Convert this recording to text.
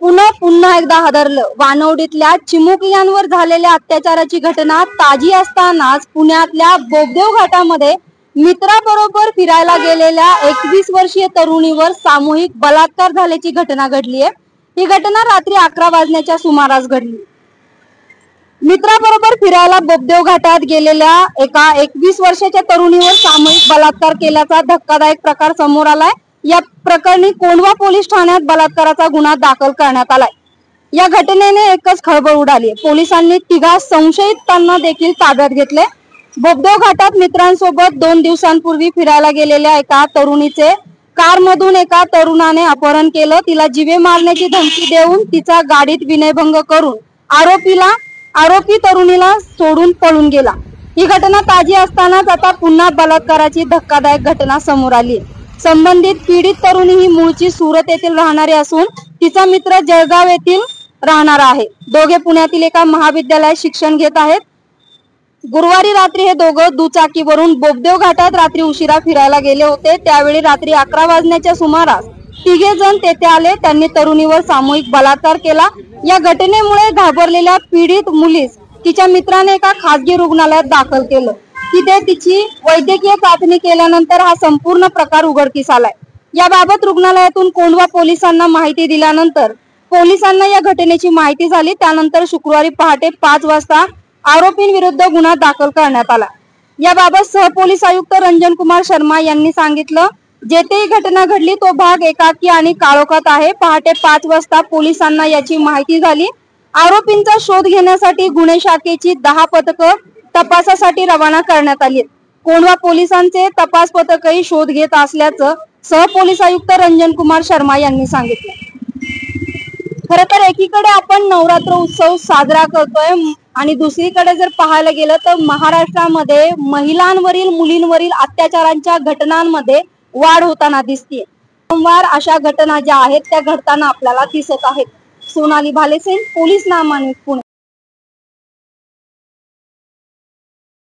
पुन्हा पुन्हा एकदा हादरलं. वानवडीतल्या चिमुकल्यांवर झालेल्या अत्याचाराची घटना ताजी असतानाच पुण्यातल्या बोगदेव घाटामध्ये मित्राबरोबर फिरायला गेलेल्या एकवीस वर्षीय तरुणीवर सामूहिक बलात्कार झाल्याची घटना घडली आहे ही घटना रात्री अकरा वाजण्याच्या सुमारास घडली. मित्राबरोबर फिरायला बोगदेव घाटात गेलेल्या एका एकवीस वर्षाच्या तरुणीवर सामूहिक बलात्कार केल्याचा धक्कादायक प्रकार समोर आलाय. या प्रकरणी कोंढवा पोलीस ठाण्यात बलात्काराचा गुन्हा दाखल करण्यात आलाय. या घटनेने एकच खळबळ उडाली. पोलिसांनी तिघा संशयितांना देखील ताब्यात घेतले. बोगदेव घाटात मित्रांसोबत दोन दिवसांपूर्वी फिरायला गेलेल्या एका तरुणीचे कारमधून एका तरुणाने अपहरण केलं. तिला जिवे मारण्याची धमकी देऊन तिचा गाडीत विनयभंग करून आरोपीला आरोपी तरुणीला सोडून पळून गेला. ही घटना ताजी असतानाच आता पुन्हा बलात्काराची धक्कादायक घटना समोर आली. संबंधित पीडित तरुणी ही मूळची सुरत येथील राहणारी असून तिचा मित्र जळगाव येथील राहणार आहे. दोघे पुण्यातील एका महाविद्यालयात शिक्षण घेत आहेत. गुरुवारी रात्री हे दोघं दुचाकीवरून बोबदेव घाटात रात्री उशिरा फिरायला गेले होते. त्यावेळी रात्री अकरा वाजण्याच्या सुमारास तिघे जण तेथे आले. त्यांनी तरुणीवर सामूहिक बलात्कार केला. या घटनेमुळे घाबरलेल्या पीडित मुलीस तिच्या मित्राने एका खासगी रुग्णालयात दाखल केलं. तिथे तिची वैद्यकीय चाचणी केल्यानंतर हा संपूर्ण प्रकार उघडकीस आलाय. याबाबत रुग्णालयातून कोंढवा पोलिसांना माहिती दिल्यानंतर पोलिसांना या घटनेची माहिती झाली. त्यानंतर शुक्रवारी पहाटे पाच वाजता आरोपींविरुद्ध गुन्हा दाखल करण्यात आला. याबाबत सहपोलीस आयुक्त रंजन कुमार शर्मा यांनी सांगितलं जेथे ही घटना घडली तो भाग एकाकी आणि काळोखात आहे. पहाटे पाच वाजता पोलिसांना याची माहिती झाली. आरोपींचा शोध घेण्यासाठी गुन्हे शाखेची दहा पथकं तपासासाठी रवाना करण्यात आली. कोंढवा पोलिसांचे तपास पथकही शोध घेत असल्याचं सहपोलीस आयुक्त रंजन कुमार शर्मा यांनी सांगितलं. खर तर एकीकडे आपण नवरात्र उत्सव साजरा करतोय आणि दुसरीकडे जर पाहायला गेलं तर महाराष्ट्रामध्ये महिलांवरील मुलींवरील अत्याचारांच्या घटनांमध्ये वाढ होताना दिसते वारंवार अशा घटना ज्या आहेत त्या घडताना आपल्याला दिसत आहेत. सोनाली भालेसेन पोलीस नामान्वित पुणे.